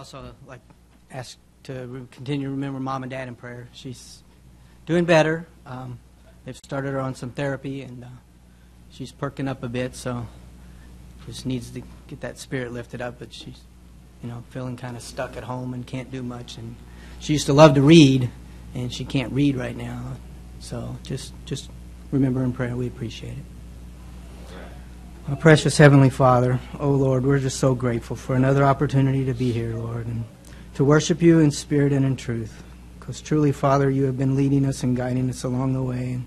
also like ask to re- continue to remember mom and dad in prayer. She's doing better. Um, they've started her on some therapy, and uh, she's perking up a bit. So just needs to get that spirit lifted up. But she's, you know, feeling kind of stuck at home and can't do much. And she used to love to read, and she can't read right now. So just just remember in prayer. We appreciate it. Our precious Heavenly Father, oh Lord, we're just so grateful for another opportunity to be here, Lord, and to worship you in spirit and in truth. Because truly, Father, you have been leading us and guiding us along the way. And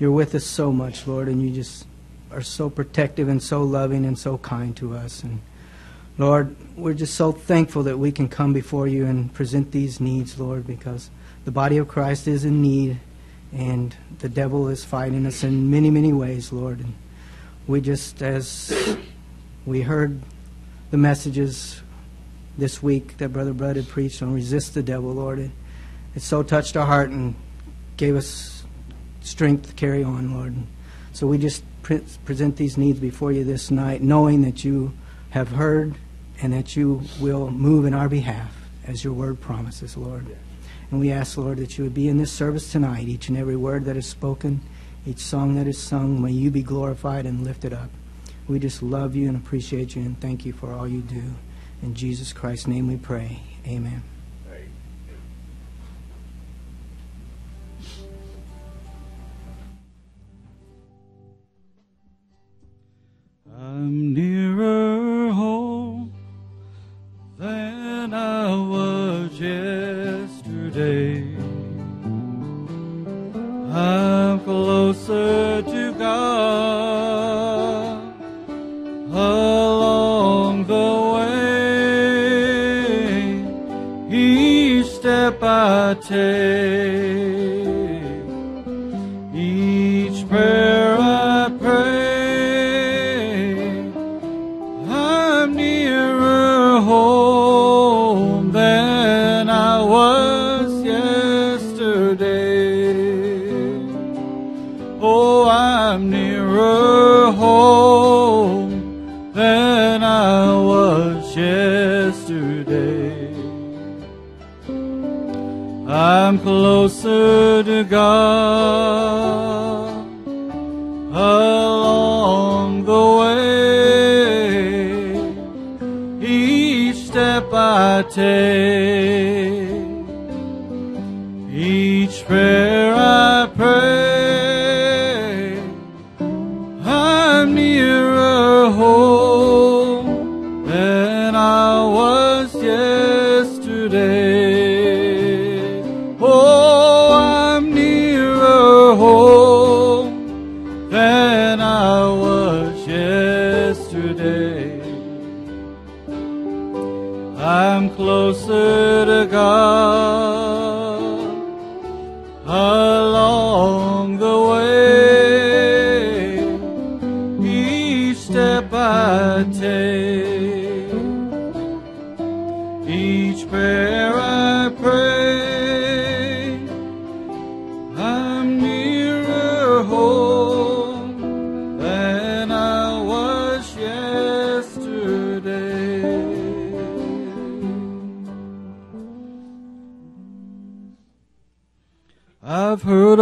you're with us so much, Lord, and you just are so protective and so loving and so kind to us. And Lord, we're just so thankful that we can come before you and present these needs, Lord, because the body of Christ is in need, and the devil is fighting us in many, many ways, Lord. And we just, as we heard the messages this week that Brother Bud had preached on resist the devil, Lord, it, it so touched our heart and gave us strength to carry on, Lord. So we just pre- present these needs before you this night, knowing that you have heard and that you will move in our behalf as your word promises, Lord. And we ask, Lord, that you would be in this service tonight, each and every word that is spoken each song that is sung, may you be glorified and lifted up. We just love you and appreciate you and thank you for all you do. In Jesus Christ's name we pray. Amen. I'm nearer home than I was yesterday. I'm closer to God along the way. Each step I take, Oh, I'm nearer home than I was yesterday. I'm closer to God along the way. Each step I take,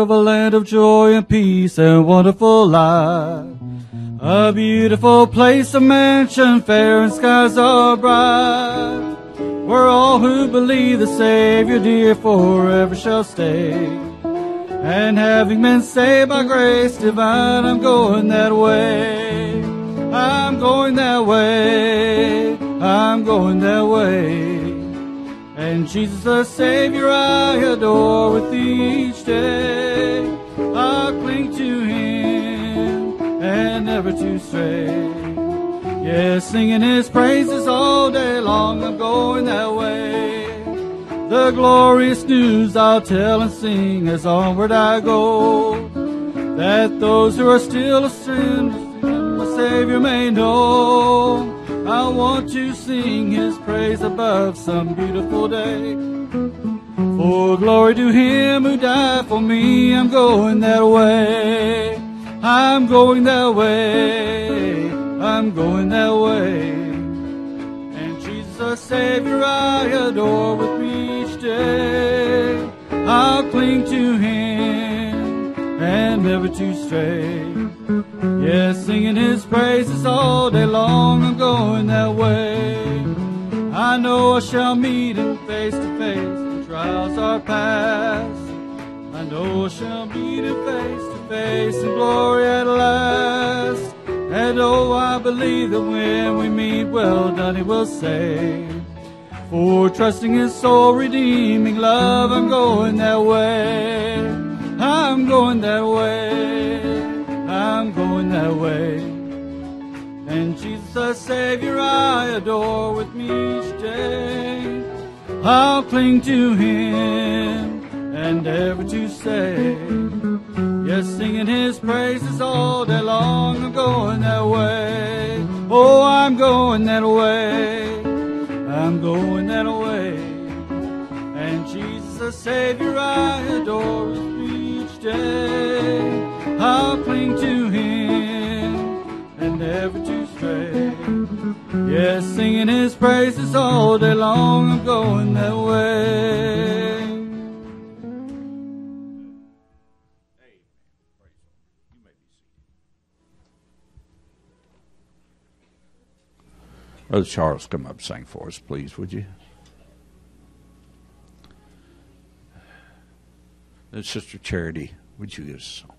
of a land of joy and peace and wonderful life. A beautiful place, a mansion fair and skies are bright. Where all who believe the Savior dear forever shall stay. And having been saved by grace divine, I'm going that way. I'm going that way. I'm going that way. And Jesus the Savior I adore with each day. Never to stray. Yes, singing His praises all day long, I'm going that way. The glorious news I'll tell and sing as onward I go. That those who are still sinners, the Savior may know. I want to sing His praise above some beautiful day. For glory to Him who died for me, I'm going that way. I'm going that way. I'm going that way. And Jesus Savior I adore with me each day. I'll cling to Him and never to stray. Yes, singing His praises all day long. I'm going that way. I know I shall meet Him face to face. The trials are past. I know I shall meet Him face face in glory at last. And oh, I believe that when we meet, well done, He will say. For trusting His soul redeeming love, I'm going that way. I'm going that way. I'm going that way. And Jesus, the Savior, I adore with me each day. I'll cling to Him and ever to say, Yes, singing His praises all day long. I'm going that way. Oh, I'm going that way. I'm going that way. And Jesus, the Savior, I adore each day. I'll cling to Him and never to stray. Yes, singing His praises all day long. I'm going that way. Brother Charles, come up and sing for us, please, would you? And Sister Charity, would you give us a song?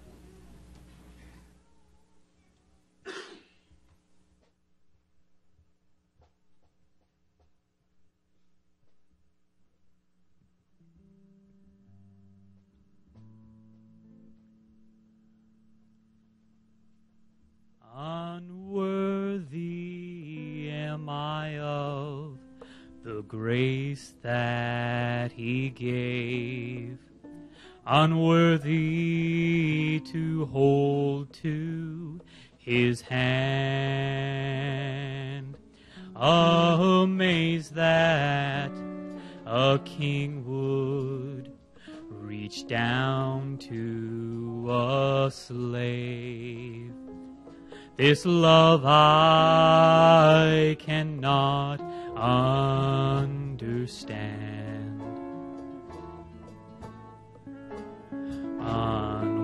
Unworthy I of the grace that He gave, unworthy to hold to His hand, amazed that a king would reach down to a slave. This love I cannot understand. Unworthy,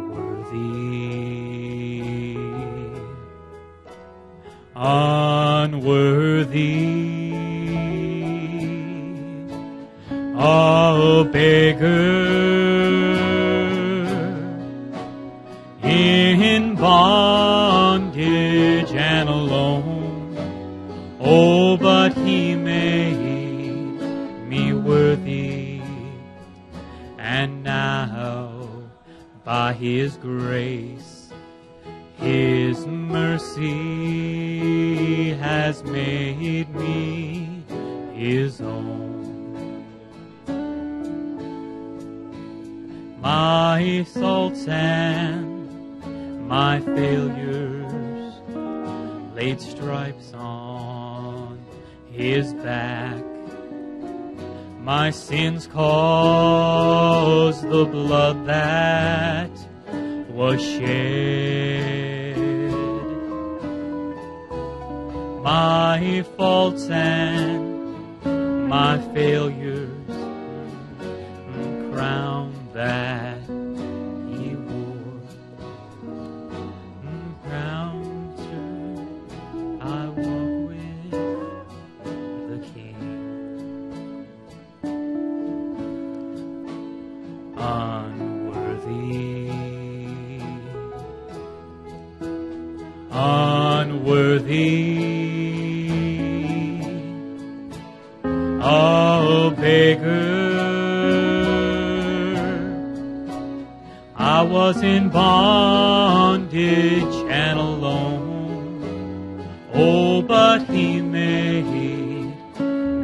unworthy, a beggar. In bondage by his grace, his mercy has made me his own. My faults and my failures laid stripes on his back. My sins caused the blood that was shed. My faults and my failures crown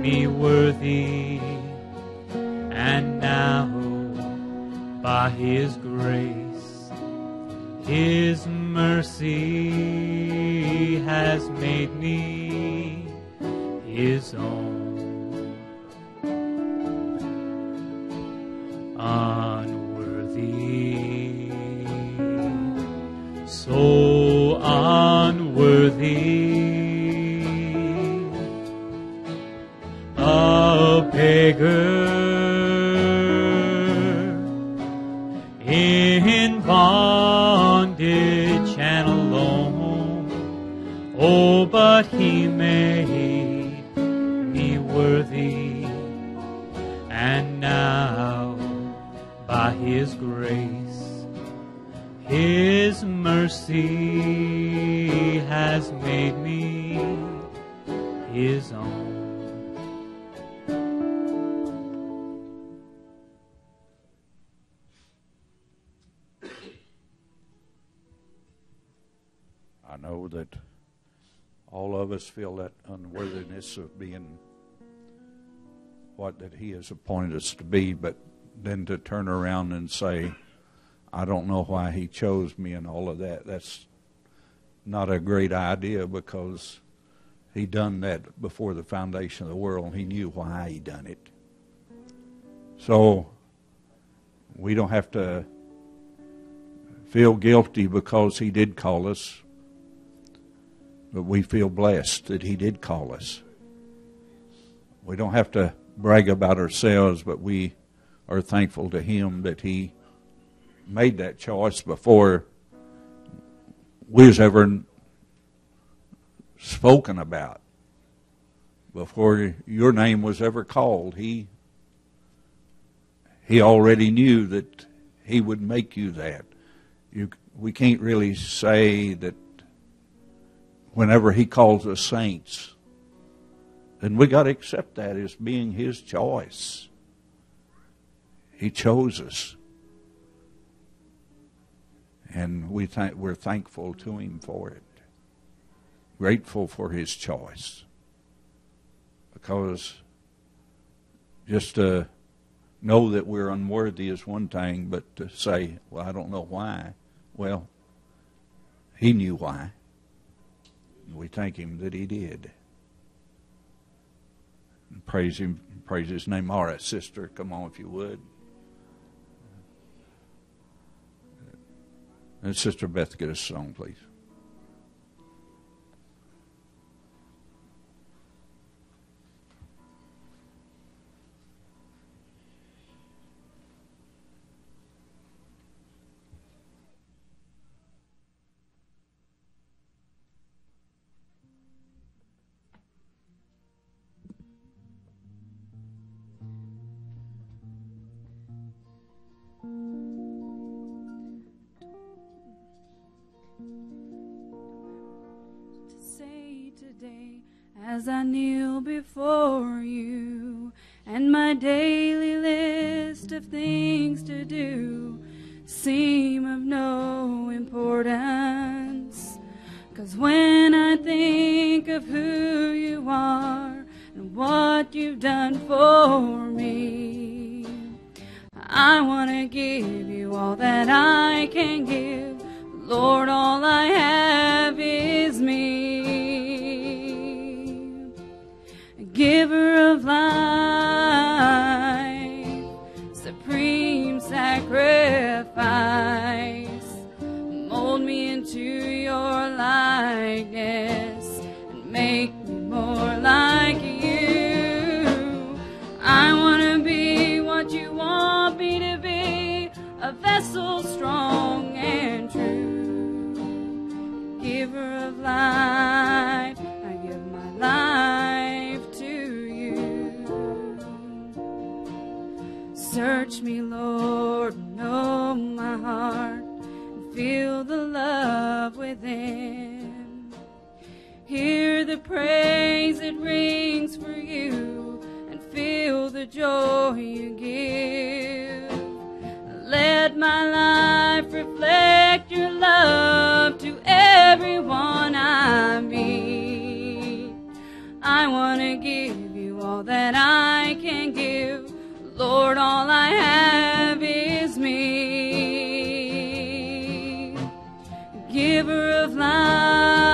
me worthy. And now, by his grace, his mercy has made me his own. unworthy, so unworthy, beggar in bondage and alone. Oh, but he made me worthy, and now by his grace, his mercy feel that unworthiness of being what that He has appointed us to be, but then to turn around and say, I don't know why He chose me and all of that, that's not a great idea because He done that before the foundation of the world. He knew why He done it. So we don't have to feel guilty because He did call us but we feel blessed that He did call us. We don't have to brag about ourselves, but we are thankful to Him that He made that choice before we was ever spoken about, before your name was ever called. He He already knew that He would make you that. You, we can't really say that whenever he calls us saints, then we got to accept that as being his choice. He chose us. And we th- we're thankful to him for it. Grateful for his choice. Because just to know that we're unworthy is one thing, but to say, well, I don't know why, well, he knew why. We thank him that he did. And praise him, praise his name. All right, sister, come on if you would. And Sister Beth, get us a song, please. The joy you give. Let my life reflect your love to everyone I meet. I want to give you all that I can give. Lord, all I have is me. Giver of life,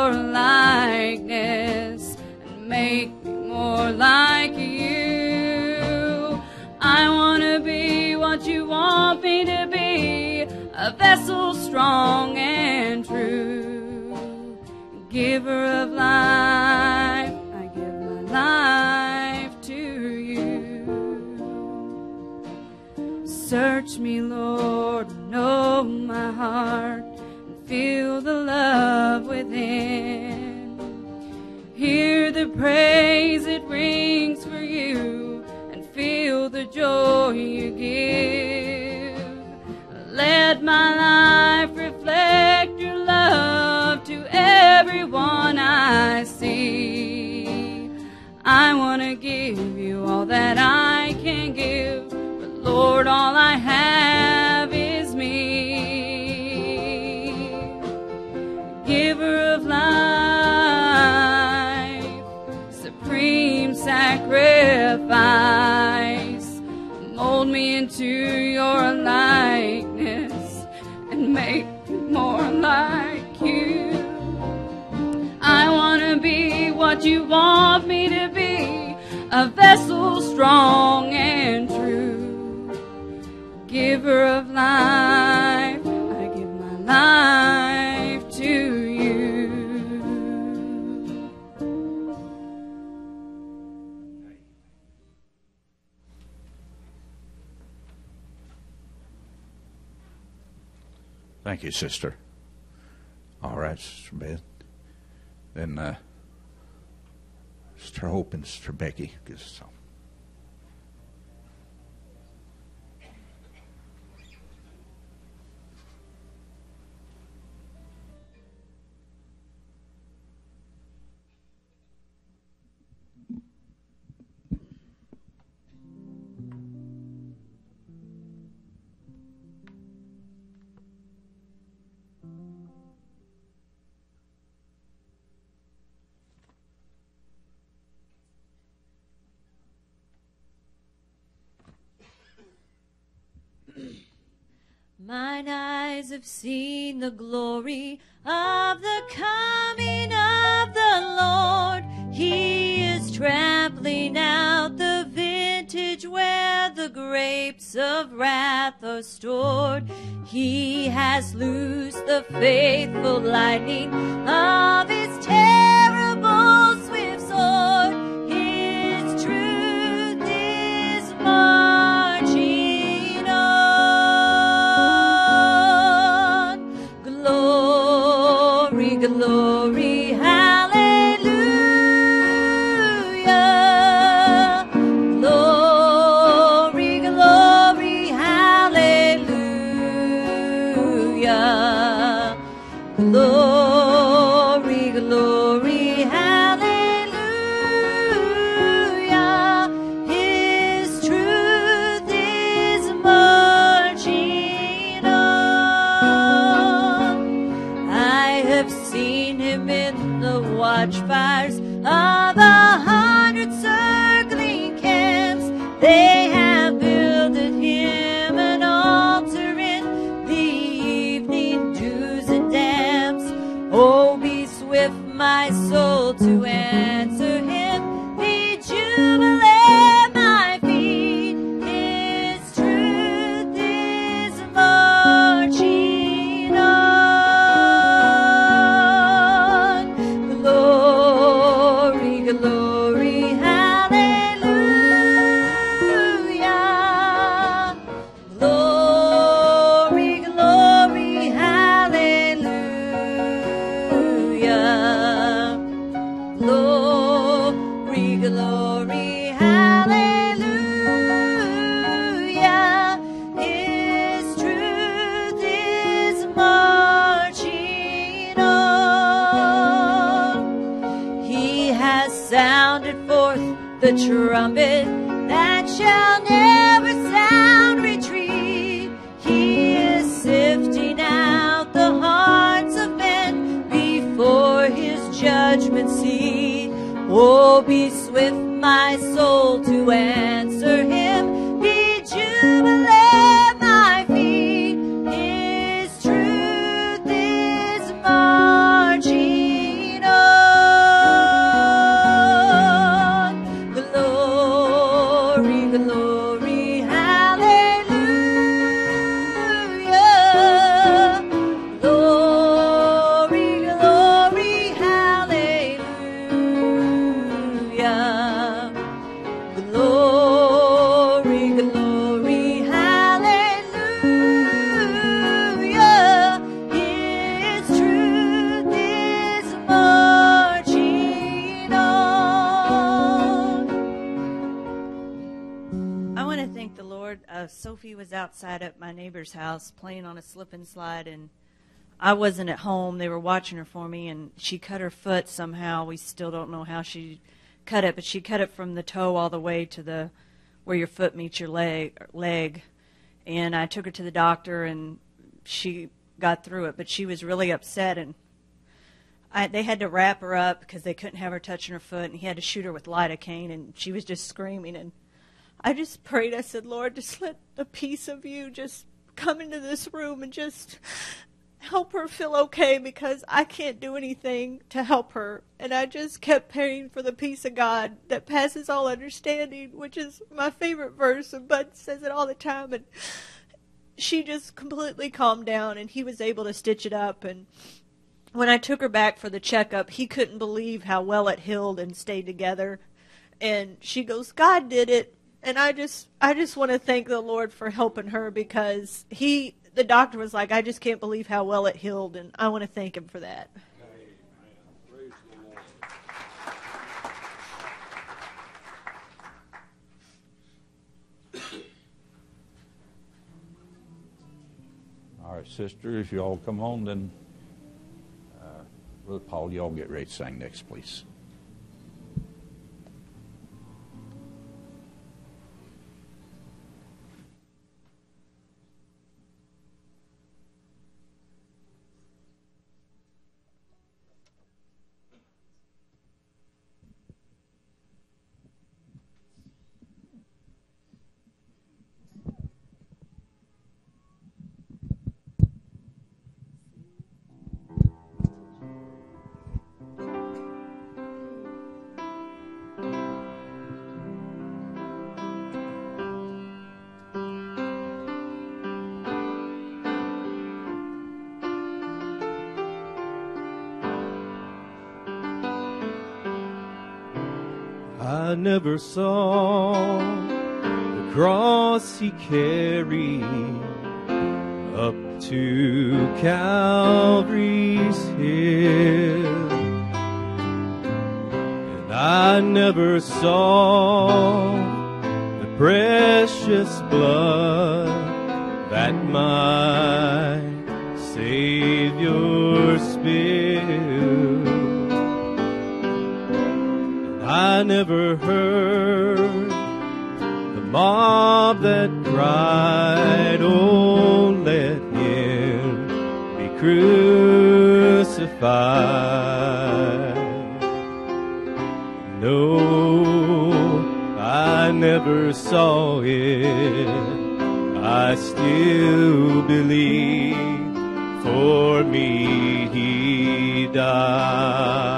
your likeness and make me more like you. I want to be what you want me to be, a vessel strong and true. Giver of life, I give my life to you. Search me, Lord, know my heart, and feel the love. Hear the praise it rings for you, and feel the joy you give. Let my life reflect your love to everyone I see. I want to give you all that I can give, but Lord, all I have is me. Giver of life, sacrifice, mold me into your likeness and make me more like you. I want to be what you want me to be, a vessel strong and true. Giver of life, I give my life Thank you, sister. All right, Sister Beth. Then, uh, Sister Hope and Sister Becky. Give have seen the glory of the coming of the Lord. He is trampling out the vintage where the grapes of wrath are stored. He has loosed the faithful lightning of his terrible Glory, the trumpet neighbor's house playing on a slip and slide, and I wasn't at home. They were watching her for me, and she cut her foot somehow. We still don't know how she cut it, but she cut it from the toe all the way to the where your foot meets your leg. Leg, and I took her to the doctor, and she got through it. But she was really upset, and I, they had to wrap her up because they couldn't have her touching her foot, and he had to shoot her with lidocaine, and she was just screaming. And I just prayed. I said, Lord, just let the peace of you just come into this room and just help her feel okay because I can't do anything to help her. And I just kept praying for the peace of God that passes all understanding, which is my favorite verse, and Bud says it all the time. And she just completely calmed down, and he was able to stitch it up. And when I took her back for the checkup, he couldn't believe how well it healed and stayed together. And she goes, God did it. And I just I just want to thank the Lord for helping her because he the doctor was like, I just can't believe how well it healed and I want to thank him for that. All right, sister, if you all come on, then uh, Brother Paul, you all get ready to sing next, please. Never saw the cross he carried up to Calvary's hill. And I never saw the precious blood that my Savior spilled. I never heard crucified. No, I never saw it. I still believe for me he died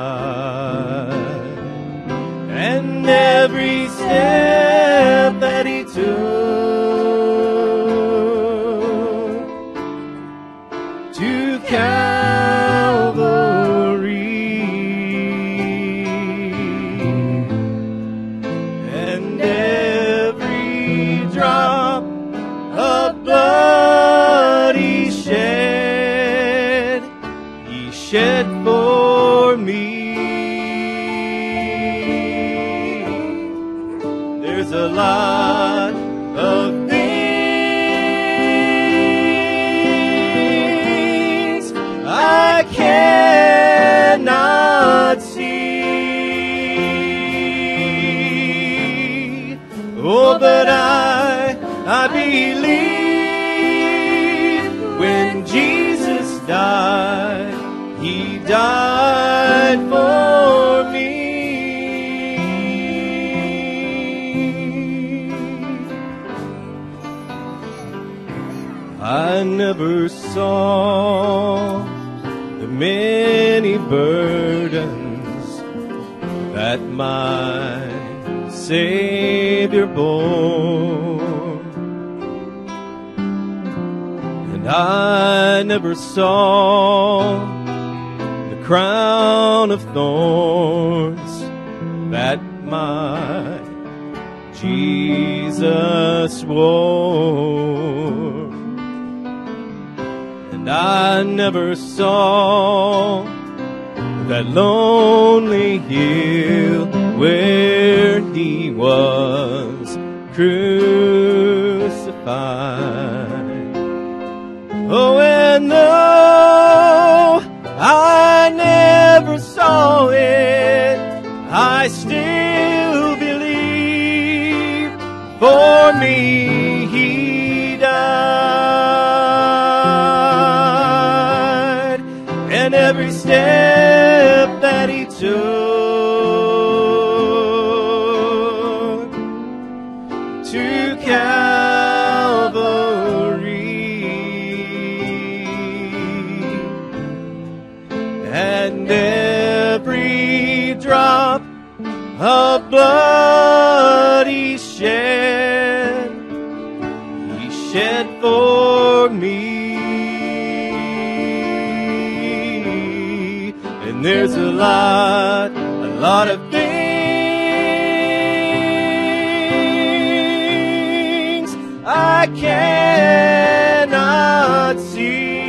never saw the crown of thorns that my Jesus wore. And I never saw that lonely hill where he was crucified. Saw it, I still believe. For me there's a lot, a lot of things I cannot see.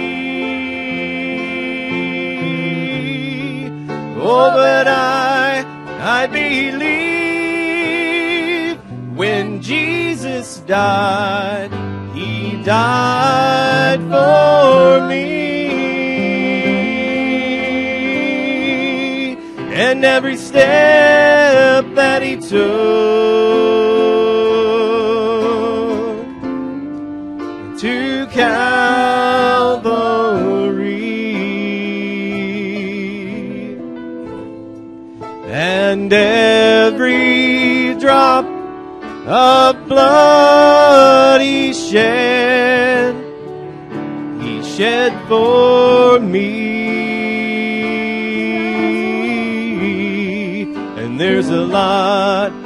Oh, but I, I believe when Jesus died, He died for me. Every step that He took to Calvary, and every drop of blood He shed, He shed for lot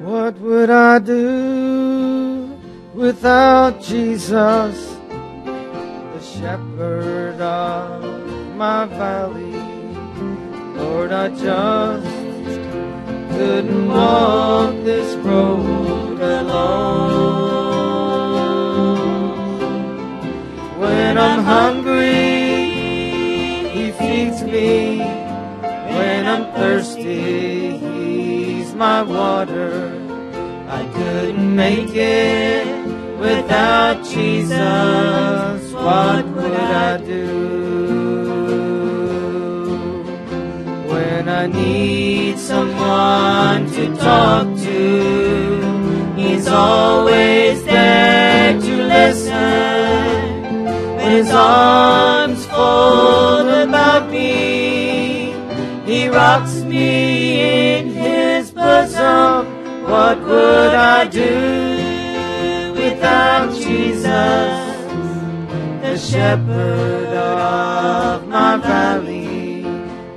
What would I do without Jesus, the shepherd of my valley? Lord, I just couldn't walk this road alone. When I'm hungry, He feeds me. When I'm thirsty, my water. I couldn't make it without Jesus. What would I do? When I need someone to talk to, He's always there to listen. When His arms fold about me, He rocks me in What would I do without Jesus, the shepherd of my valley?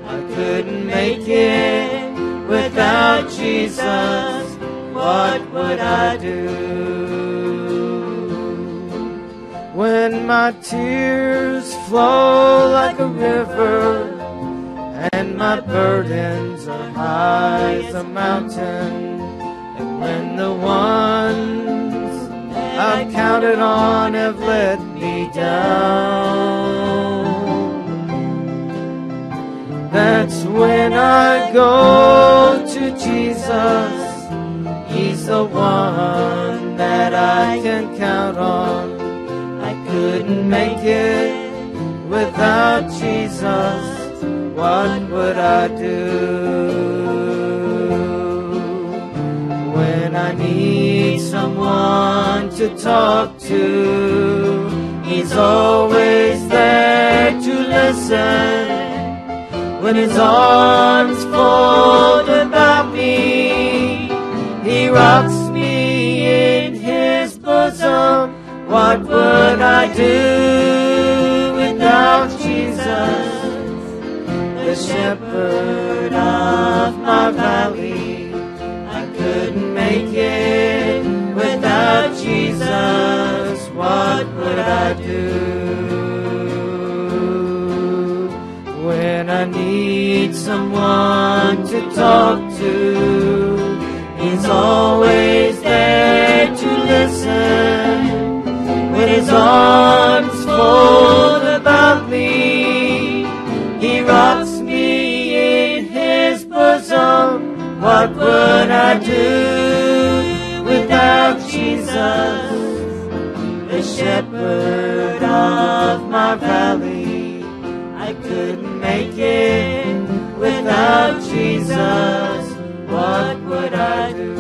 I couldn't make it without Jesus. What would I do? When my tears flow like a river my burdens are high as a mountain. And when the ones I've counted on have let me down, that's when I go to Jesus. He's the one that I can count on. I couldn't make it without Jesus, what would I do? When I need someone to talk to, He's always there to listen. When His arms fold about me, He rocks me in His bosom. What would I do without the shepherd of my valley? I couldn't make it without Jesus. What would I do when I need someone to talk to? He's always there to listen when his arms I do without Jesus, the shepherd of my valley? I couldn't make it without Jesus. What would I do?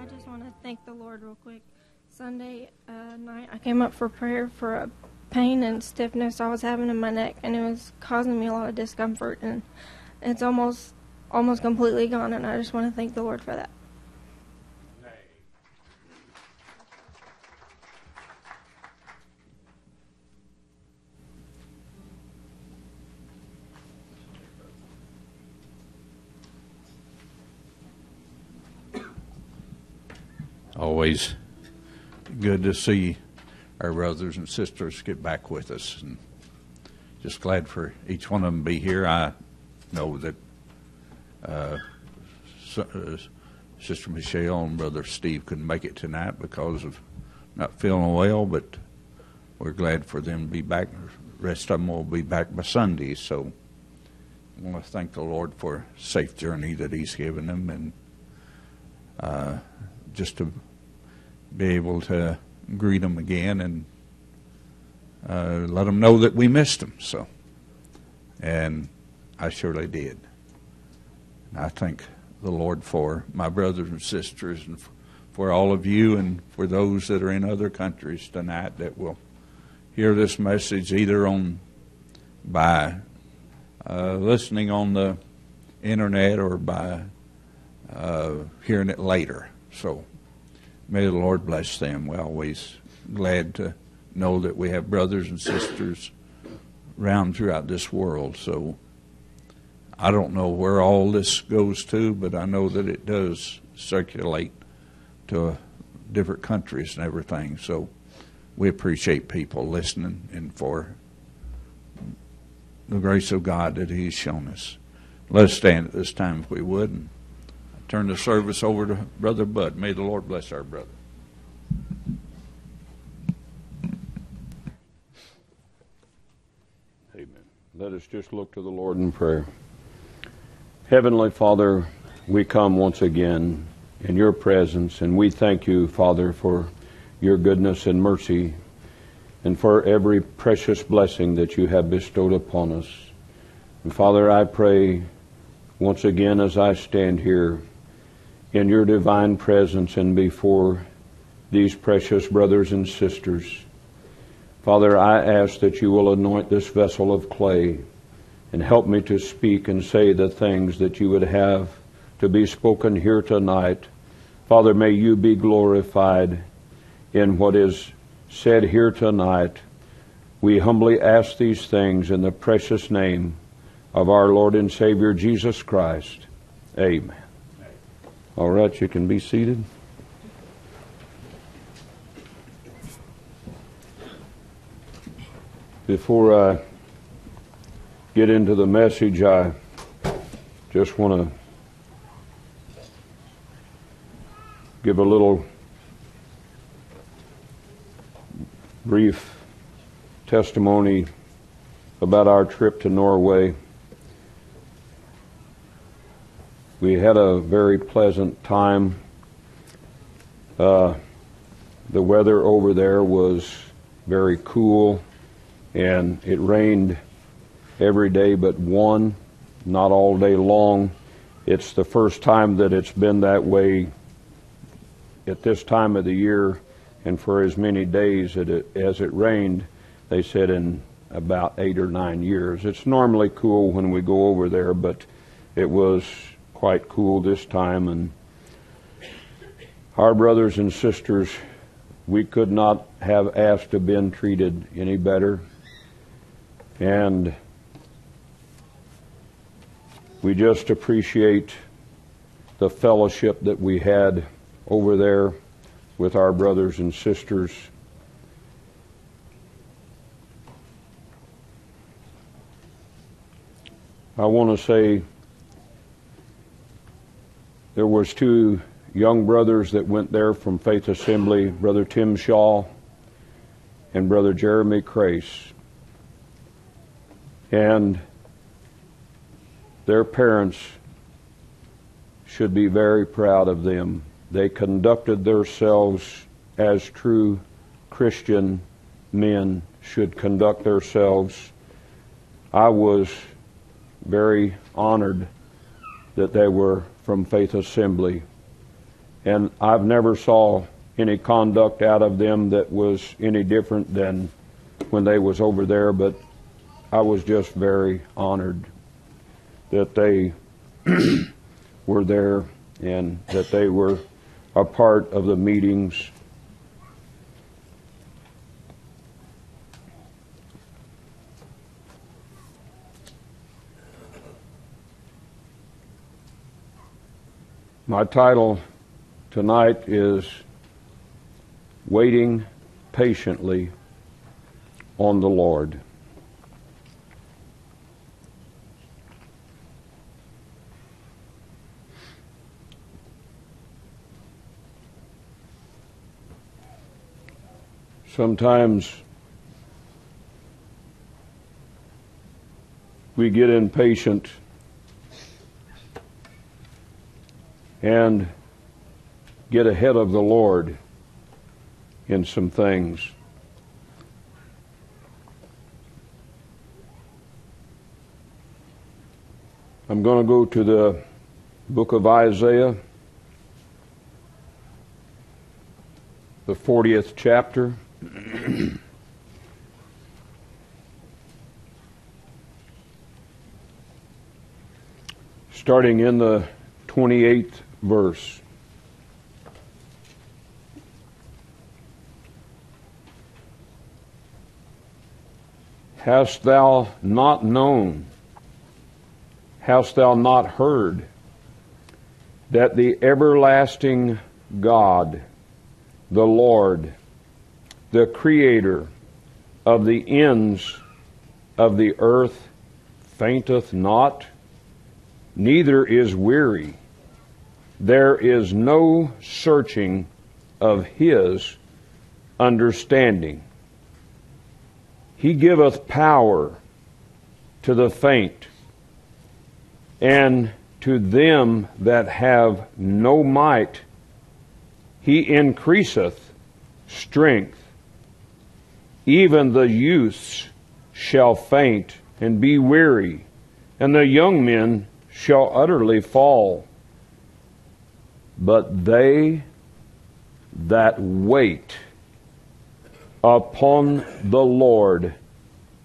I just want to thank the Lord real quick. Sunday uh, night, I came up for prayer for a pain and stiffness I was having in my neck, and it was causing me a lot of discomfort, and it's almost almost completely gone. And I just want to thank the Lord for that. Always good to see our brothers and sisters get back with us. And just glad for each one of them to be here. I know that uh, uh, Sister Michelle and Brother Steve couldn't make it tonight because of not feeling well, but we're glad for them to be back. The rest of them will be back by Sunday. So I want to thank the Lord for a safe journey that He's given them and uh, just to be able to greet them again and uh, let them know that we missed them. So, and I surely did. And I thank the Lord for my brothers and sisters and for all of you and for those that are in other countries tonight that will hear this message either on by uh, listening on the internet or by uh, hearing it later. So may the Lord bless them. We're always glad to know that we have brothers and sisters round throughout this world. So I don't know where all this goes to, but I know that it does circulate to different countries and everything. So we appreciate people listening and for the grace of God that He's shown us. Let us stand at this time if we would and turn the service over to Brother Bud. May the Lord bless our brother. Amen. Let us just look to the Lord in prayer. Heavenly Father, we come once again in your presence, and we thank you, Father, for your goodness and mercy, and for every precious blessing that you have bestowed upon us. And Father, I pray once again as I stand here in your divine presence and before these precious brothers and sisters. Father, I ask that you will anoint this vessel of clay and help me to speak and say the things that you would have to be spoken here tonight. Father, may you be glorified in what is said here tonight. We humbly ask these things in the precious name of our Lord and Savior Jesus Christ. Amen. All right, you can be seated. Before I get into the message, I just want to give a little brief testimony about our trip to Norway. We had a very pleasant time. Uh, the weather over there was very cool, and it rained every day but one, not all day long. It's the first time that it's been that way at this time of the year and for as many days as it, rained, they said in about eight or nine years. It's normally cool when we go over there, but it was quite cool this time. And our brothers and sisters, we could not have asked to been treated any better. And we just appreciate the fellowship that we had over there with our brothers and sisters. I want to say there was two young brothers that went there from Faith Assembly, Brother Tim Shaw and Brother Jeremy Crace. And their parents should be very proud of them. They conducted themselves as true Christian men should conduct themselves. I was very honored that they were from Faith Assembly. And I've never saw any conduct out of them that was any different than when they was over there, but I was just very honored that they were there and that they were a part of the meetings. My title tonight is Waiting Patiently on the Lord. Sometimes we get impatient and get ahead of the Lord in some things. I'm going to go to the book of Isaiah, the 40th chapter. Starting in the 28th verse. Hast thou not known, hast thou not heard, that the everlasting God, the Lord, the Creator of the ends of the earth, fainteth not, neither is weary. There is no searching of his understanding. He giveth power to the faint, and to them that have no might, he increaseth strength. Even the youths shall faint and be weary, and the young men shall utterly fall. But they that wait upon the Lord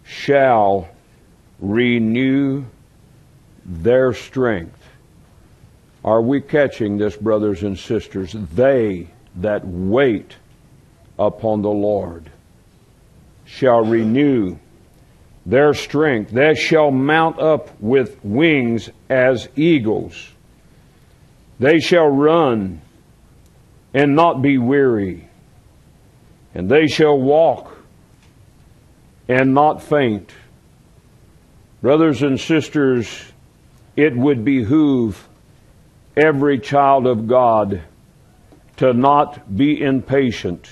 shall renew their strength. Are we catching this, brothers and sisters? They that wait upon the Lord shall renew their strength. They shall mount up with wings as eagles. They shall run and not be weary, and they shall walk and not faint. Brothers and sisters, it would behoove every child of God to not be impatient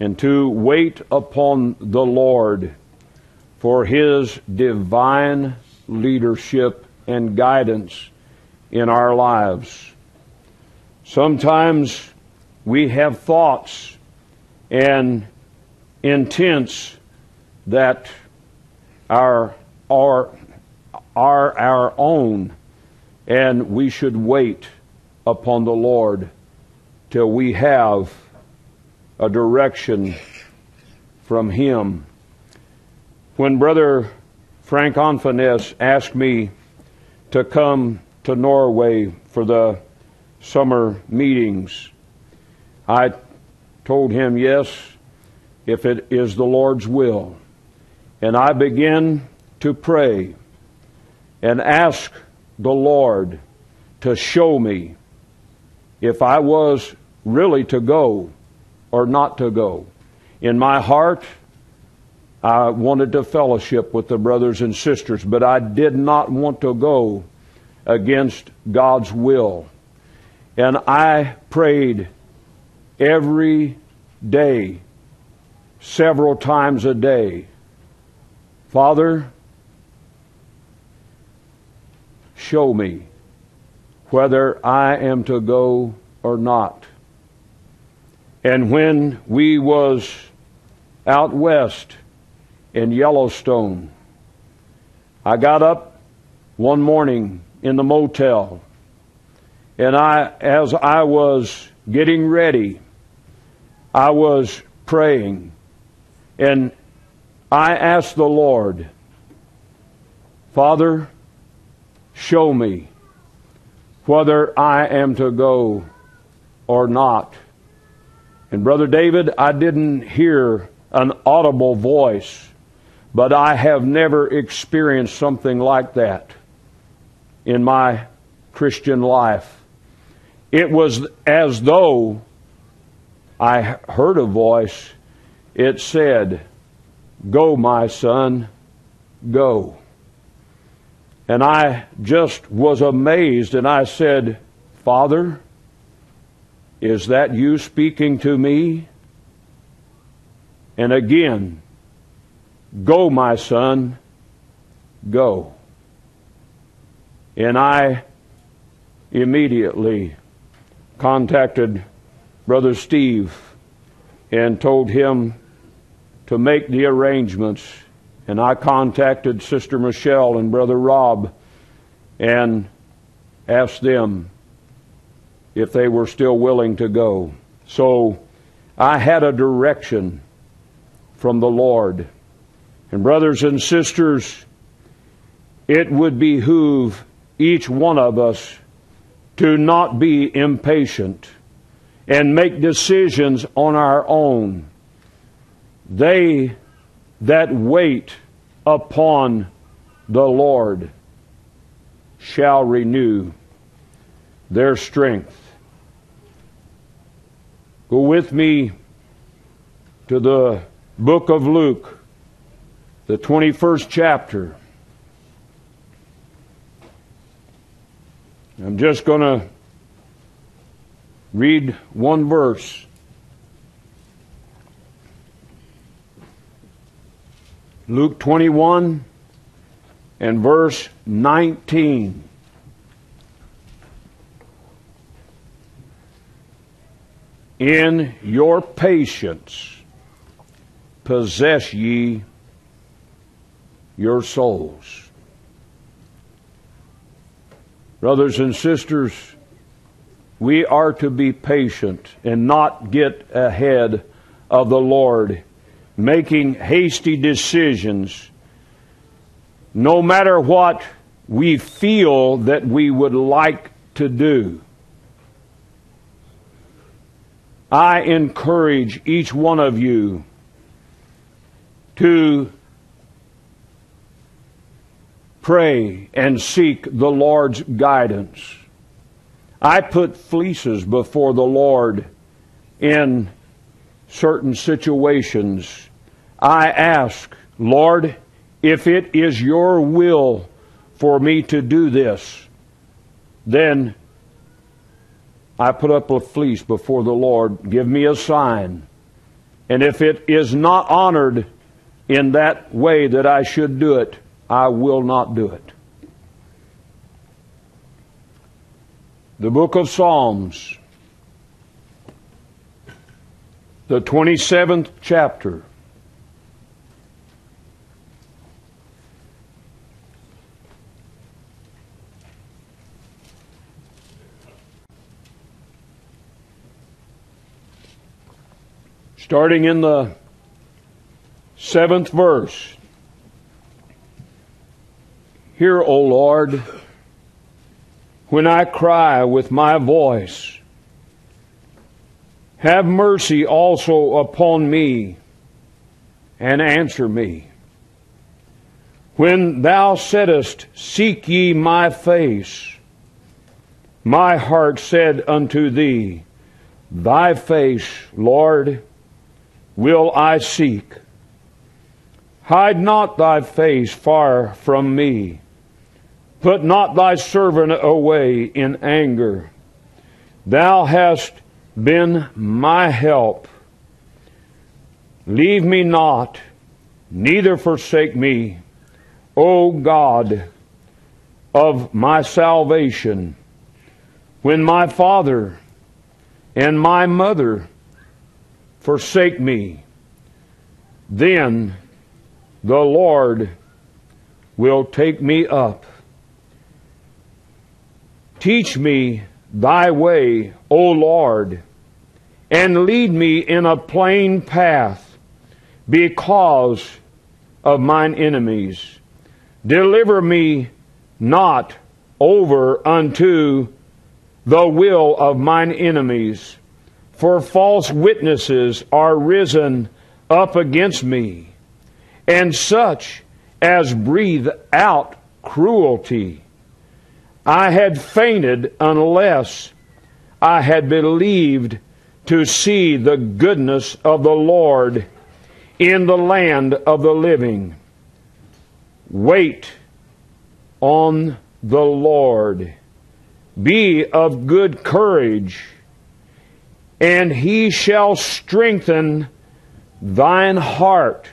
and to wait upon the Lord for His divine leadership and guidance in our lives. Sometimes we have thoughts and intents that are, are, are our own, and we should wait upon the Lord till we have a direction from Him. When Brother Frank Onfines asked me to come to Norway for the summer meetings, I told him yes, if it is the Lord's will. And I began to pray and ask the Lord to show me if I was really to go or not to go. In my heart, I wanted to fellowship with the brothers and sisters, but I did not want to go against God's will. And I prayed every day, several times a day, Father, show me whether I am to go or not. And when we was out west in Yellowstone, I got up one morning in the motel. And I as I was getting ready I was praying. And I asked the Lord Father show me whether I am to go or not and Brother David, I didn't hear an audible voice, but I have never experienced something like that in my Christian life. It was as though I heard a voice. It said, Go, my son, go. And I just was amazed and I said, Father, is that you speaking to me? And again, go, my son, go. And I immediately contacted Brother Steve and told him to make the arrangements. And I contacted Sister Michelle and Brother Rob and asked them if they were still willing to go. So I had a direction from the Lord. And, brothers and sisters, it would behoove each one of us to not be impatient and make decisions on our own. They that wait upon the Lord shall renew their strength. Go with me to the book of Luke, the 21st chapter. I'm just going to read one verse. Luke 21 and verse 19. In your patience possess ye your souls. Brothers and sisters, we are to be patient and not get ahead of the Lord, making hasty decisions, no matter what we feel that we would like to do. I encourage each one of you to pray and seek the Lord's guidance. I put fleeces before the Lord in certain situations. I ask, Lord, if it is your will for me to do this, then I put up a fleece before the Lord. Give me a sign. And if it is not honored in that way that I should do it, I will not do it. The book of Psalms, the 27th chapter. Starting in the seventh verse. Hear, O Lord, when I cry with my voice. Have mercy also upon me and answer me. When thou saidst, Seek ye my face, my heart said unto thee, Thy face, Lord, will I seek. Hide not thy face far from me. Put not thy servant away in anger. Thou hast been my help. Leave me not, neither forsake me, O God of my salvation. When my father and my mother forsake me, then the Lord will take me up. Teach me thy way, O Lord, and lead me in a plain path because of mine enemies. Deliver me not over unto the will of mine enemies, for false witnesses are risen up against me, and such as breathe out cruelty. I had fainted unless I had believed to see the goodness of the Lord in the land of the living. Wait on the Lord. Be of good courage, and he shall strengthen thine heart.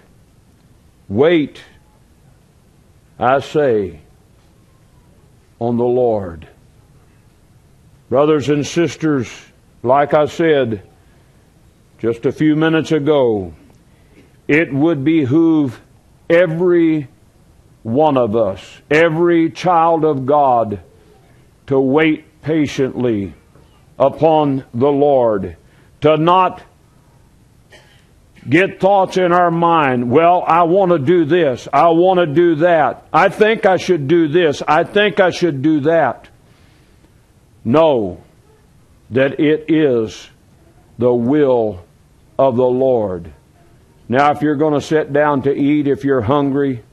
Wait, I say, on the Lord. Brothers and sisters, like I said just a few minutes ago, it would behoove every one of us, every child of God, to wait patiently upon the Lord, to not get thoughts in our mind. Well, I want to do this. I want to do that. I think I should do this. I think I should do that. Know that it is the will of the Lord. Now, if you're going to sit down to eat, if you're hungry,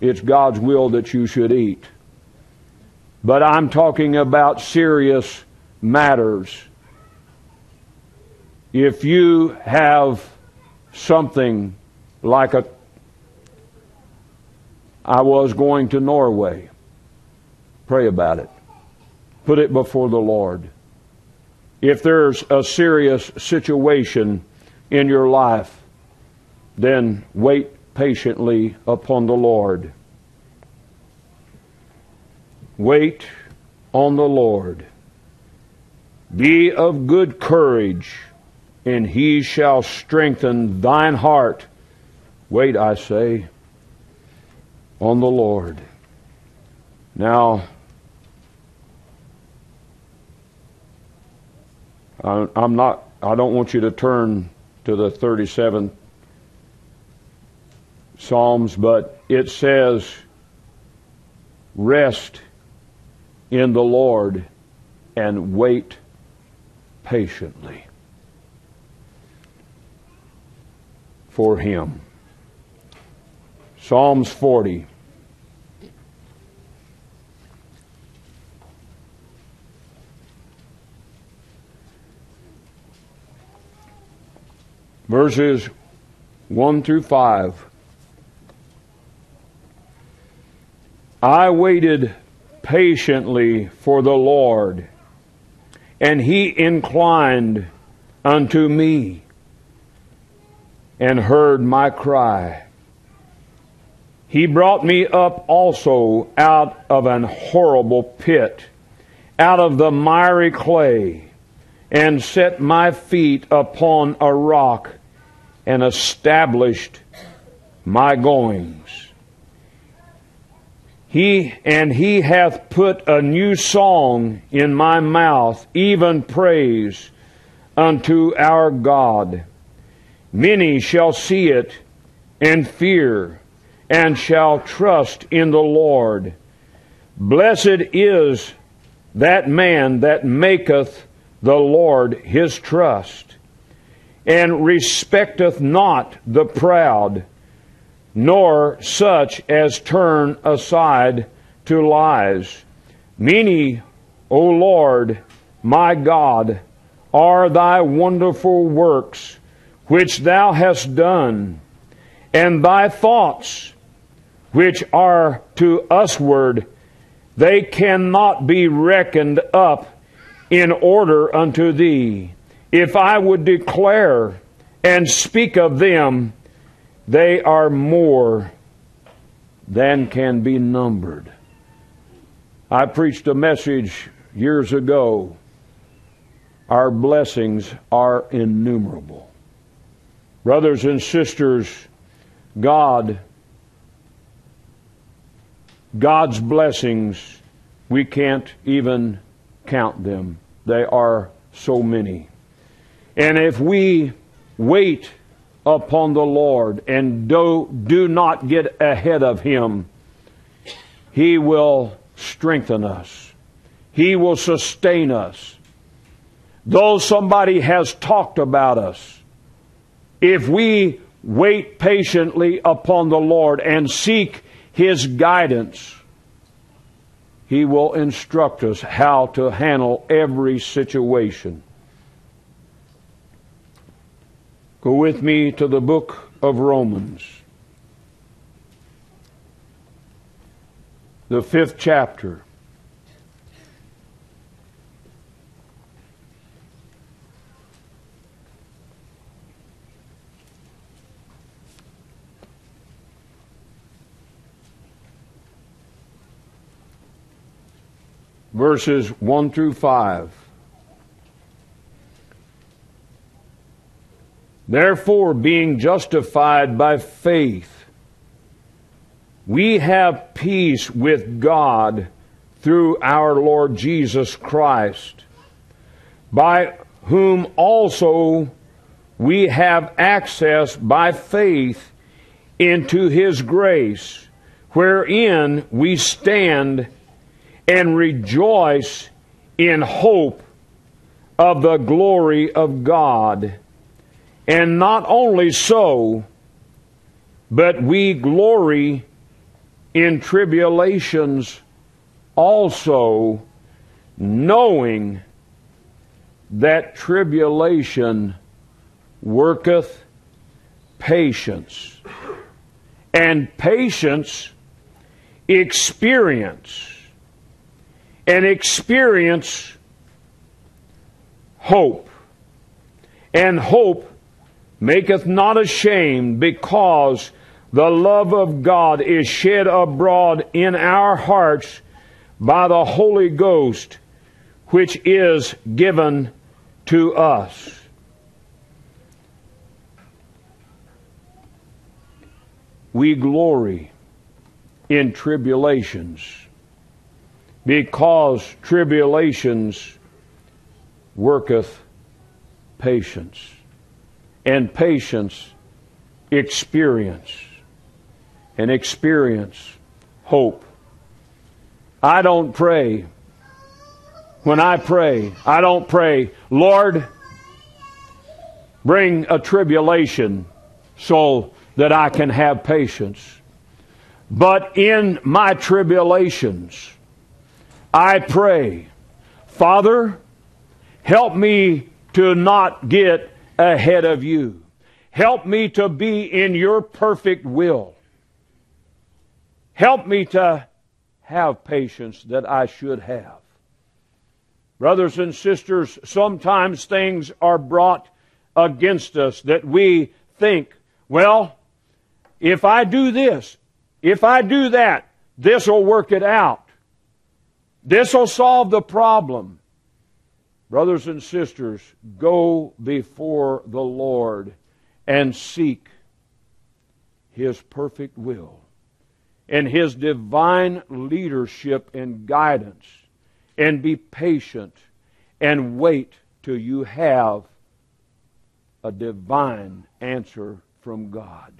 it's God's will that you should eat. But I'm talking about serious matters. If you have something like a I was going to Norway. Pray about it. Put it before the Lord. If there's a serious situation in your life, then wait patiently upon the Lord. Wait on the Lord. Be of good courage and he shall strengthen thine heart. Wait, I say, on the Lord. Now, I'm not, I don't want you to turn to the 37th Psalms, but it says, rest in the Lord and wait patiently. For him. Psalms 40. Verses 1 through 5. I waited patiently for the Lord, and he inclined unto me and heard my cry. He brought me up also out of an horrible pit, out of the miry clay, and set my feet upon a rock and established my goings. He and he hath put a new song in my mouth, even praise unto our God. Many shall see it and fear, and shall trust in the Lord. Blessed is that man that maketh the Lord his trust, and respecteth not the proud, nor such as turn aside to lies. Many, O Lord, my God, are thy wonderful works which thou hast done, and thy thoughts which are to usward, they cannot be reckoned up in order unto thee. If I would declare and speak of them, they are more than can be numbered. I preached a message years ago. Our blessings are innumerable. Brothers and sisters, God, God's blessings, we can't even count them. They are so many. And if we wait upon the Lord and do, do not get ahead of Him, He will strengthen us. He will sustain us. Though somebody has talked about us, if we wait patiently upon the Lord and seek His guidance, He will instruct us how to handle every situation. Go with me to the book of Romans, the fifth chapter. Verses 1 through 5. Therefore, being justified by faith, we have peace with God through our Lord Jesus Christ, by whom also we have access by faith into his grace, wherein we stand and rejoice in hope of the glory of God. And not only so, but we glory in tribulations also, knowing that tribulation worketh patience, and patience experience, and experience hope, and hope maketh not ashamed, because the love of God is shed abroad in our hearts by the Holy Ghost, which is given to us. We glory in tribulations because tribulations worketh patience and patience experience and experience hope. I don't pray. When I pray, I don't pray, Lord, bring a tribulation so that I can have patience. But in my tribulations, I pray, Father, help me to not get ahead of you. Help me to be in your perfect will. Help me to have patience that I should have. Brothers and sisters, sometimes things are brought against us that we think, well, if I do this, if I do that, this will work it out. This will solve the problem. Brothers and sisters, go before the Lord and seek His perfect will and His divine leadership and guidance, and be patient and wait till you have a divine answer from God.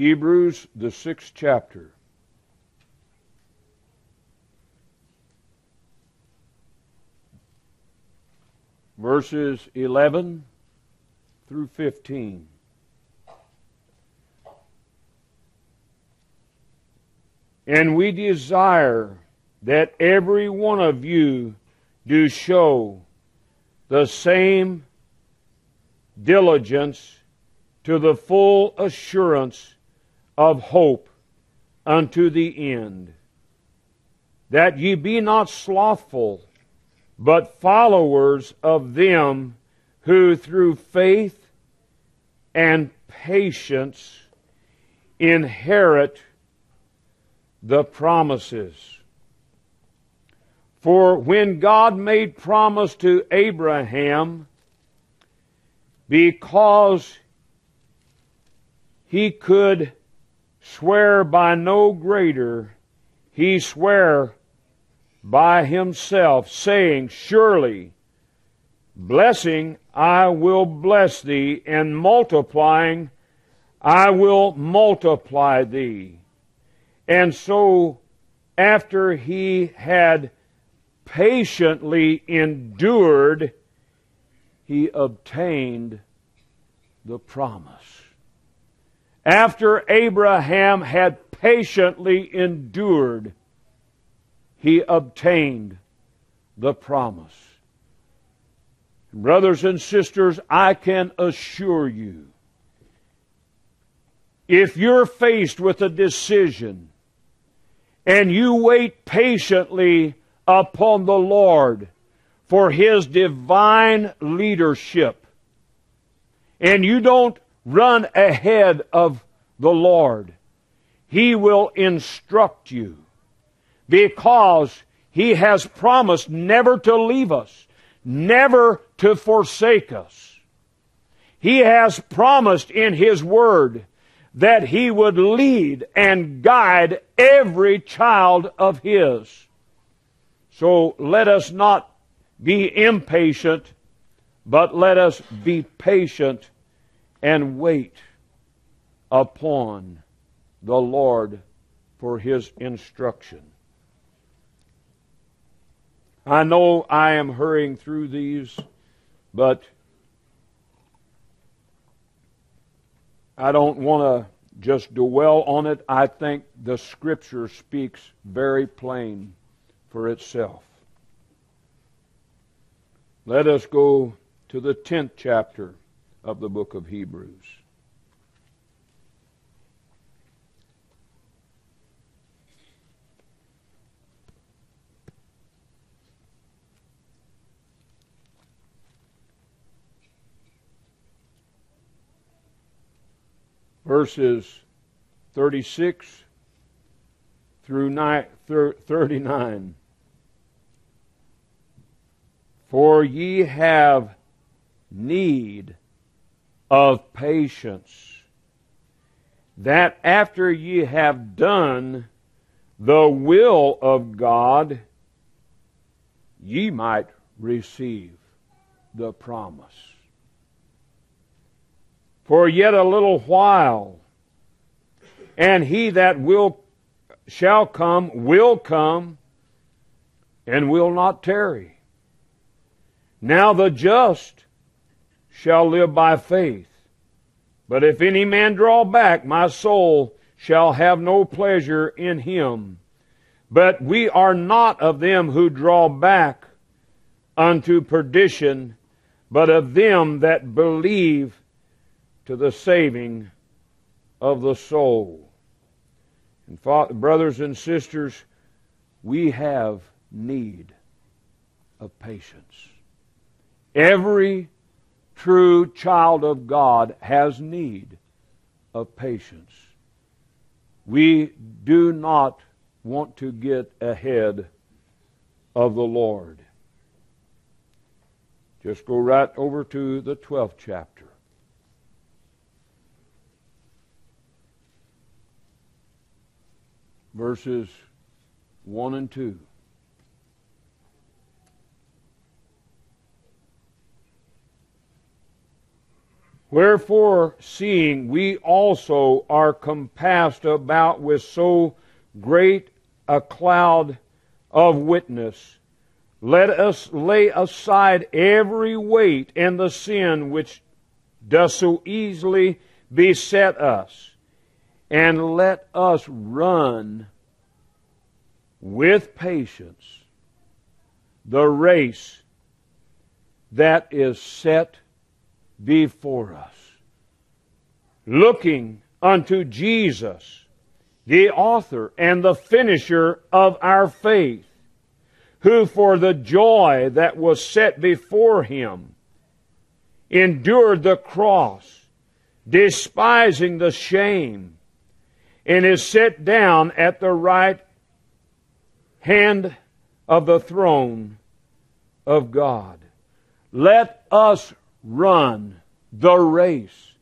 Hebrews, the sixth chapter. Verses 11 through 15. And we desire that every one of you do show the same diligence to the full assurance of hope unto the end, that ye be not slothful, but followers of them who through faith and patience inherit the promises. For when God made promise to Abraham, because he could swear by no greater, he sware by himself, saying, Surely, blessing I will bless thee, and multiplying I will multiply thee. And so, after he had patiently endured, he obtained the promise. After Abraham had patiently endured, he obtained the promise. Brothers and sisters, I can assure you, if you're faced with a decision and you wait patiently upon the Lord for His divine leadership, and you don't run ahead of the Lord, He will instruct you because He has promised never to leave us, never to forsake us. He has promised in His Word that He would lead and guide every child of His. So let us not be impatient, but let us be patient and wait upon the Lord for His instruction. I know I am hurrying through these, but I don't want to just dwell on it. I think the Scripture speaks very plain for itself. Let us go to the 10th chapter of the book of Hebrews. verses 36 through 39. For ye have need of patience, that after ye have done the will of God, ye might receive the promise. For yet a little while, and he that will shall come will come and will not tarry. Now the just shall live by faith. But if any man draw back, my soul shall have no pleasure in him. But we are not of them who draw back unto perdition, but of them that believe to the saving of the soul. And brothers and sisters, we have need of patience. Every true child of God has need of patience. We do not want to get ahead of the Lord. Just go right over to the 12th chapter. Verses 1 and 2. Wherefore, seeing we also are compassed about with so great a cloud of witness, let us lay aside every weight and the sin which does so easily beset us, and let us run with patience the race that is set before us. Looking unto Jesus, the author and the finisher of our faith, who for the joy that was set before him endured the cross, despising the shame, and is set down at the right hand of the throne of God. Let us run the race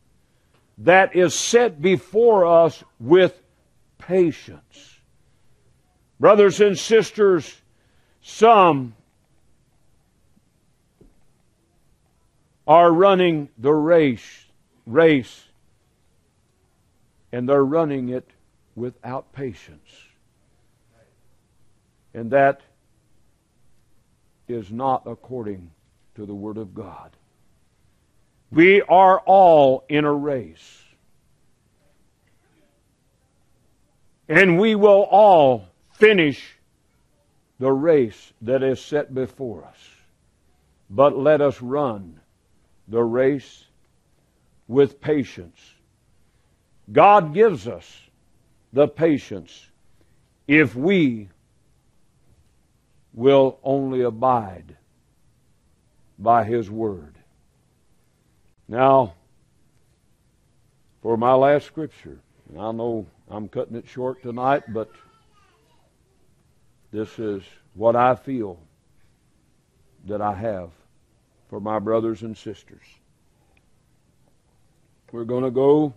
that is set before us with patience. Brothers and sisters, some are running the race, race, and they're running it without patience. And that is not according to the Word of God. We are all in a race. And we will all finish the race that is set before us. But let us run the race with patience. God gives us the patience if we will only abide by His Word. Now, for my last scripture, and I know I'm cutting it short tonight, but this is what I feel that I have for my brothers and sisters. We're going to go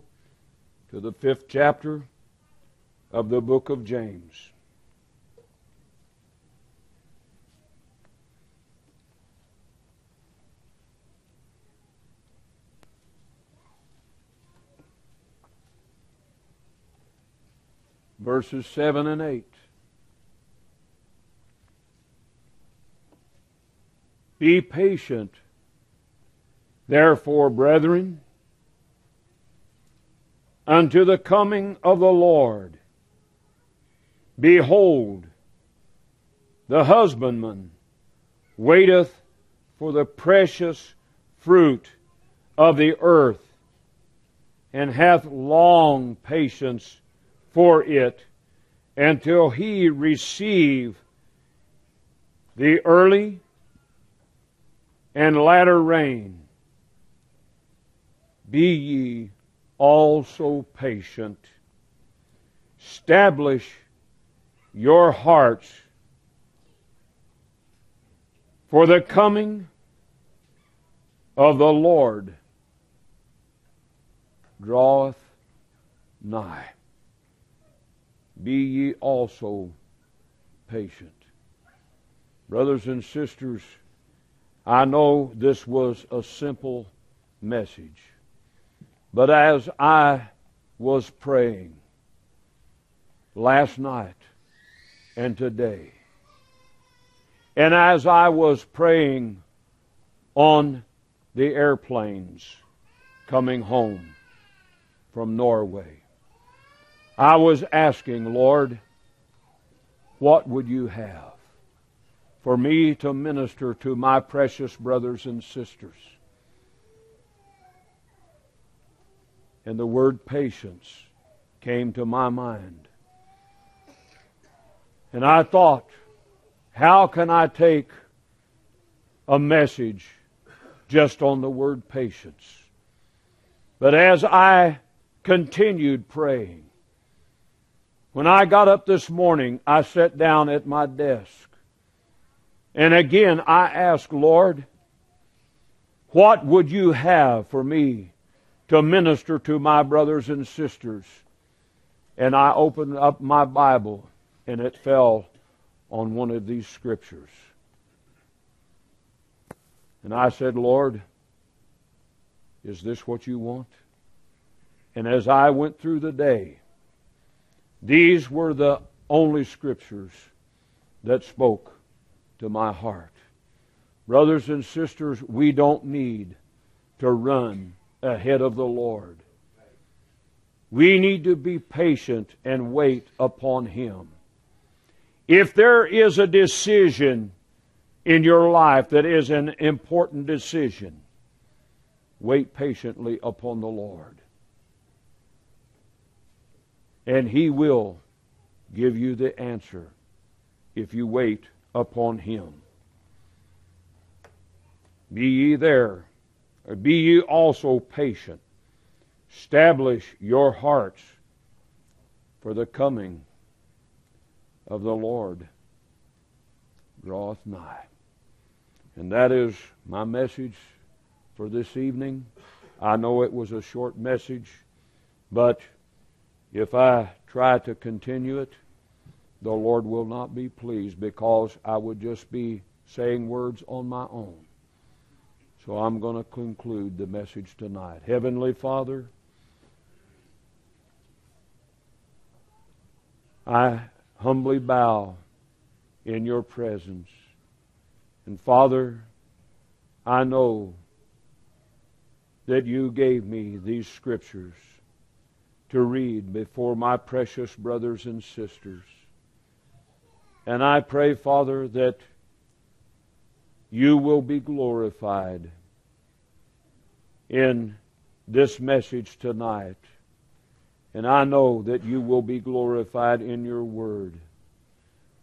to the fifth chapter of the book of James. Verses 7 and 8. Be patient, therefore, brethren, unto the coming of the Lord. Behold, the husbandman waiteth for the precious fruit of the earth, and hath long patience for it until he receive the early and latter rain. Be ye also patient. Establish your hearts for the coming of the Lord draweth nigh be ye also patient. Brothers and sisters, I know this was a simple message, but as I was praying last night and today, and as I was praying on the airplanes coming home from Norway, I was asking, Lord, what would you have for me to minister to my precious brothers and sisters? And the word patience came to my mind. And I thought, how can I take a message just on the word patience. But as I continued praying, when I got up this morning, I sat down at my desk. And again, I asked, Lord, what would you have for me to minister to my brothers and sisters? And I opened up my Bible, and it fell on one of these scriptures. And I said, Lord, is this what you want? And as I went through the day, these were the only scriptures that spoke to my heart. Brothers and sisters, we don't need to run ahead of the Lord. We need to be patient and wait upon Him. If there is a decision in your life that is an important decision, wait patiently upon the Lord. And He will give you the answer if you wait upon Him. Be ye there, be ye also patient. Establish your hearts for the coming of the Lord draweth nigh. And that is my message for this evening. I know it was a short message, but if I try to continue it, the Lord will not be pleased because I would just be saying words on my own. So I'm going to conclude the message tonight. Heavenly Father, I humbly bow in your presence. And Father, I know that you gave me these scriptures to read before my precious brothers and sisters. And I pray, Father, that you will be glorified in this message tonight. And I know that you will be glorified in your word.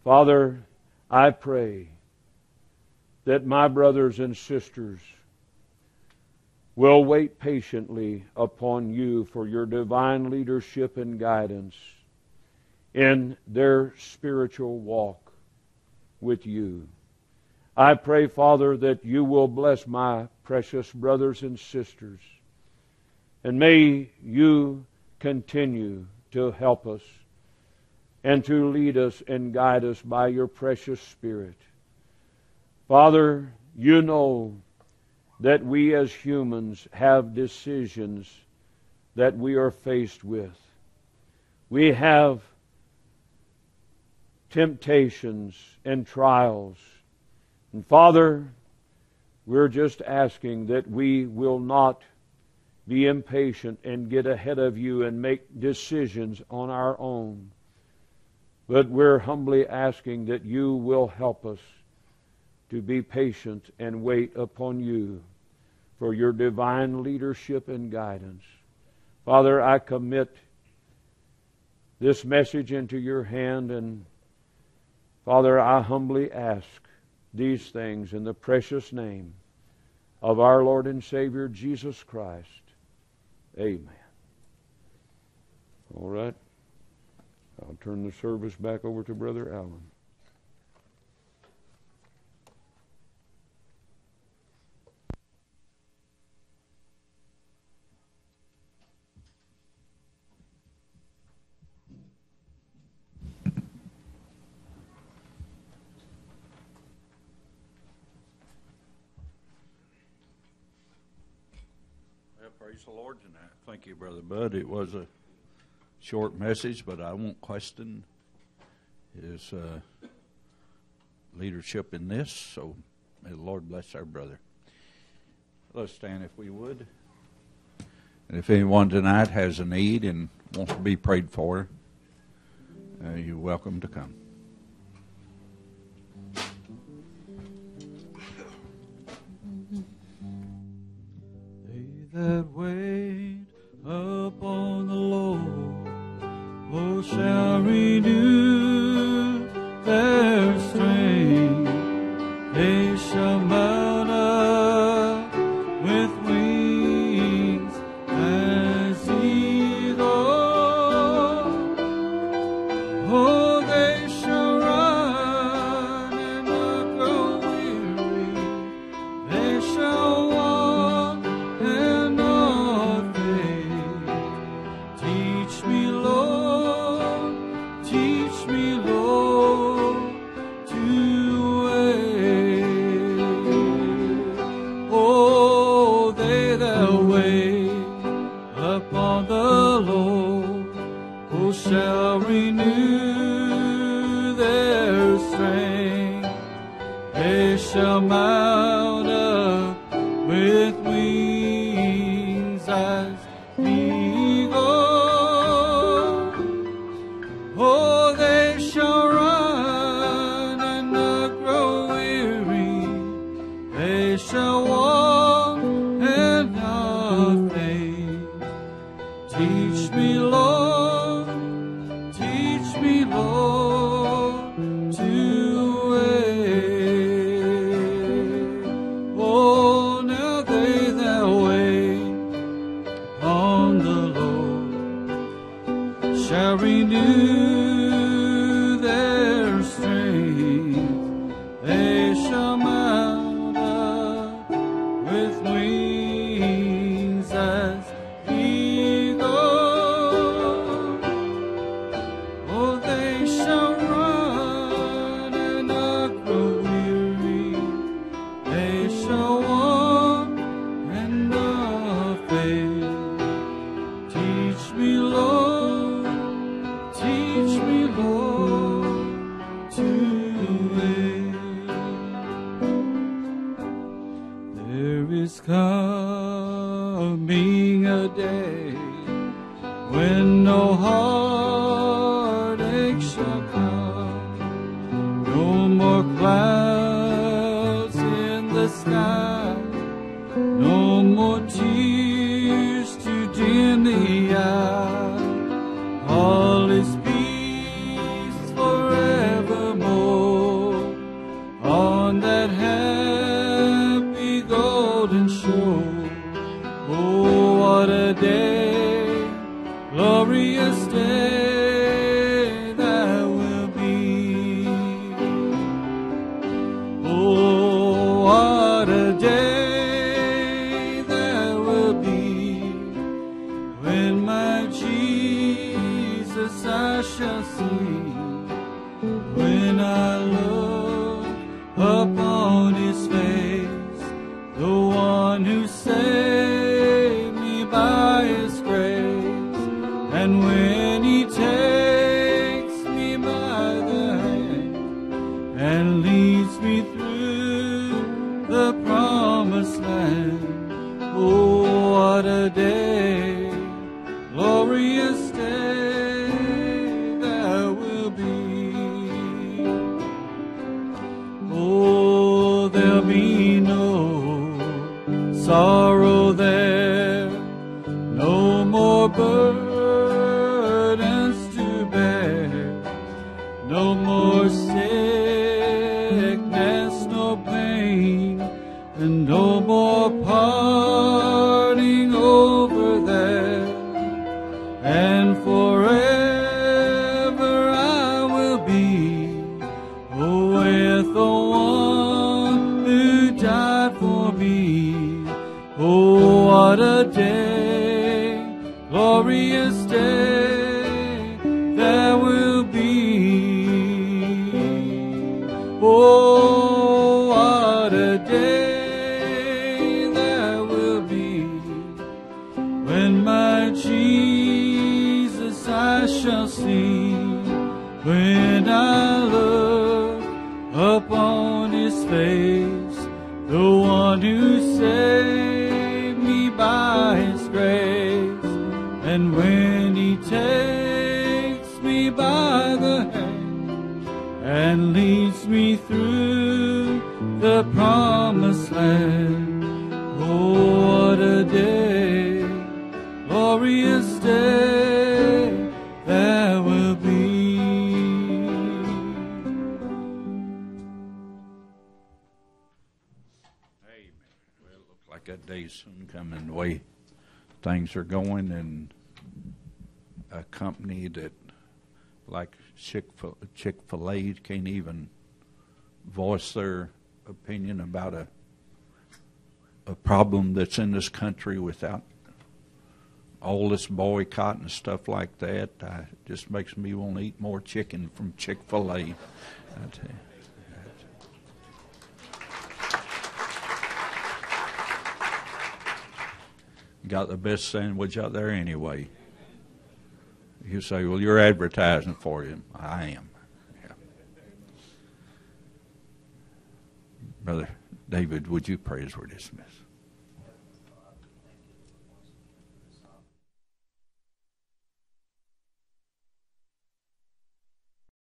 Father, I pray that my brothers and sisters will wait patiently upon you for your divine leadership and guidance in their spiritual walk with you. I pray, Father, that you will bless my precious brothers and sisters. And may you continue to help us and to lead us and guide us by your precious Spirit. Father, you know that we as humans have decisions that we are faced with. We have temptations and trials. And Father, we're just asking that we will not be impatient and get ahead of you and make decisions on our own. But we're humbly asking that you will help us to be patient and wait upon you for your divine leadership and guidance. Father, I commit this message into your hand, and Father, I humbly ask these things in the precious name of our Lord and Savior Jesus Christ. Amen. All right. I'll turn the service back over to Brother Allen. The Lord tonight. Thank you, Brother Bud. It was a short message, but I won't question his uh, leadership in this. So may the Lord bless our brother. Let's stand if we would. And if anyone tonight has a need and wants to be prayed for, uh, you're welcome to come. That wait upon the Lord oh, shall renew sorrow there, no more birds. And the way things are going, and a company that like Chick Chick Fil A can't even voice their opinion about a a problem that's in this country without all this boycott and stuff like that. I, just makes me want to eat more chicken from Chick Fil A. got the best sandwich out there anyway. You say, well, you're advertising for him. I am. Yeah. Brother David, would you pray as we're dismissed?